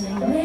Amen.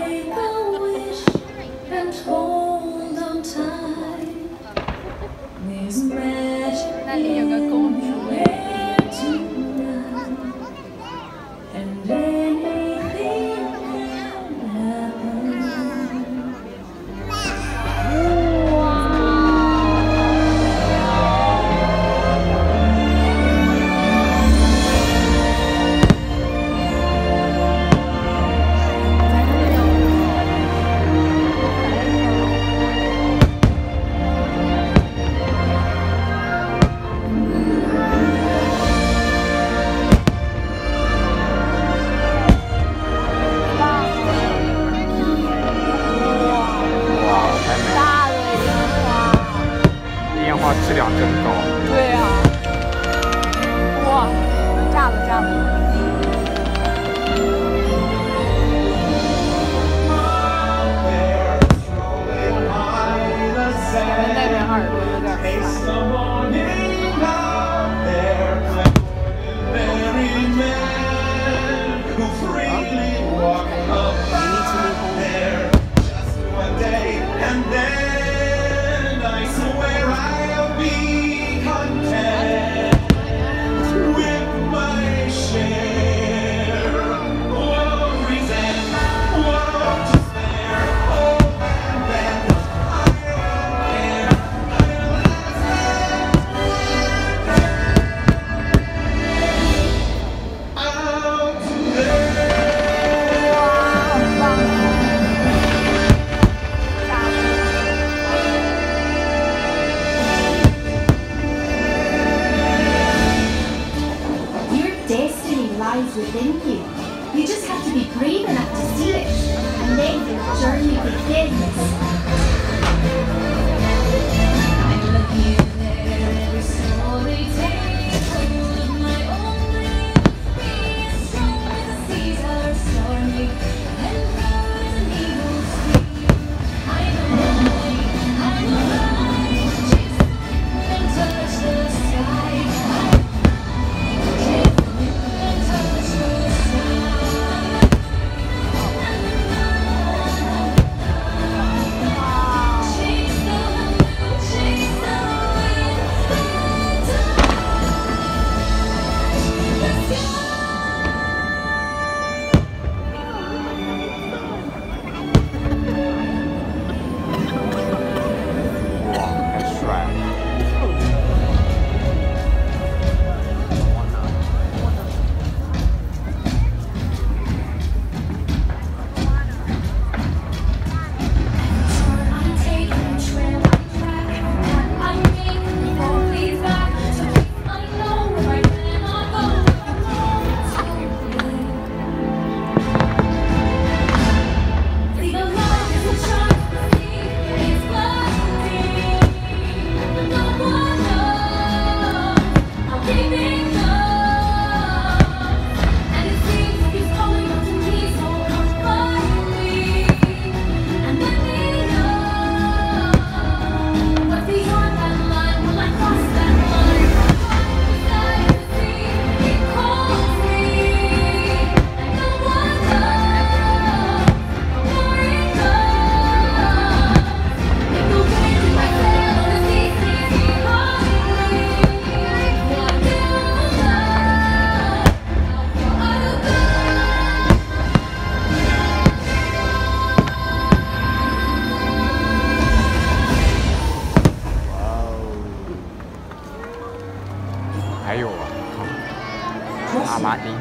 还有啊，阿玛丁。